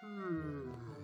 Hmm.